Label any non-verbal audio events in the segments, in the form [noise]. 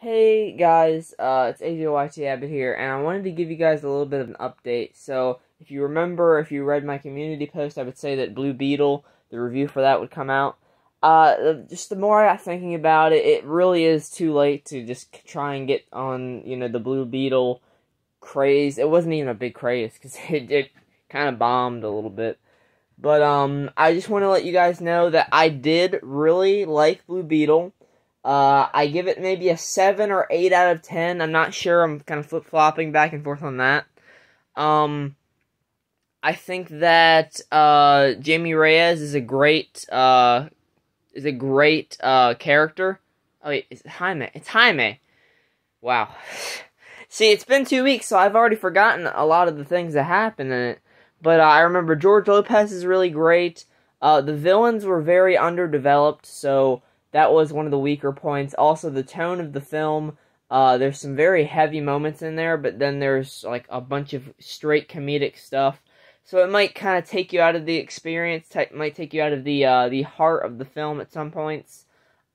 Hey guys, uh, it's AJYT Abbott here, and I wanted to give you guys a little bit of an update. So, if you remember, if you read my community post, I would say that Blue Beetle, the review for that would come out. Uh, just the more I got thinking about it, it really is too late to just try and get on, you know, the Blue Beetle craze. It wasn't even a big craze, because [laughs] it, it kind of bombed a little bit. But, um, I just want to let you guys know that I did really like Blue Beetle. Uh, I give it maybe a 7 or 8 out of 10. I'm not sure. I'm kind of flip flopping back and forth on that. Um, I think that uh, Jamie Reyes is a great uh, is a great uh, character. Oh wait, it's Jaime. It's Jaime. Wow. [laughs] See, it's been two weeks, so I've already forgotten a lot of the things that happened in it. But uh, I remember George Lopez is really great. Uh, the villains were very underdeveloped, so that was one of the weaker points. Also, the tone of the film. Uh, there's some very heavy moments in there, but then there's like a bunch of straight comedic stuff. So it might kind of take you out of the experience. T- might take you out of the uh, the heart of the film at some points.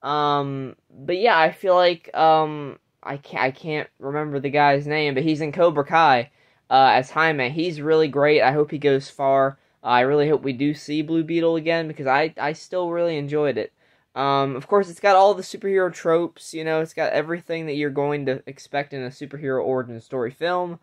Um, but yeah, I feel like um, I can't I can't remember the guy's name, but he's in Cobra Kai uh, as Jaime. He's really great. I hope he goes far. I really hope we do see Blue Beetle again because I I still really enjoyed it. Um, of course, it's got all the superhero tropes, you know, it's got everything that you're going to expect in a superhero origin story film.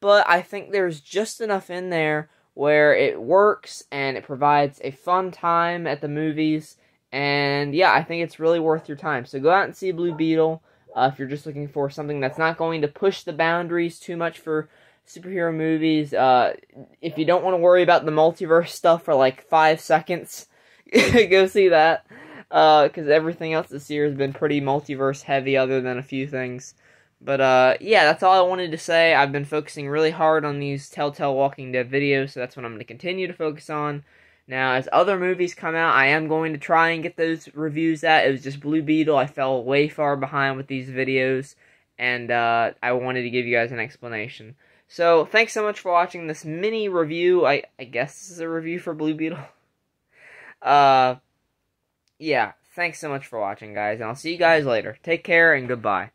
But I think there's just enough in there where it works and it provides a fun time at the movies. And yeah, I think it's really worth your time. So go out and see Blue Beetle uh, if you're just looking for something that's not going to push the boundaries too much for superhero movies. Uh, if you don't want to worry about the multiverse stuff for like five seconds, [laughs] go see that because uh, everything else this year has been pretty multiverse heavy, other than a few things. But uh, yeah, that's all I wanted to say. I've been focusing really hard on these Telltale Walking Dead videos, so that's what I'm going to continue to focus on. Now, as other movies come out, I am going to try and get those reviews out. It was just Blue Beetle. I fell way far behind with these videos, and uh, I wanted to give you guys an explanation. So, thanks so much for watching this mini review. I, I guess this is a review for Blue Beetle. [laughs] uh, yeah, thanks so much for watching, guys, and I'll see you guys later. Take care and goodbye.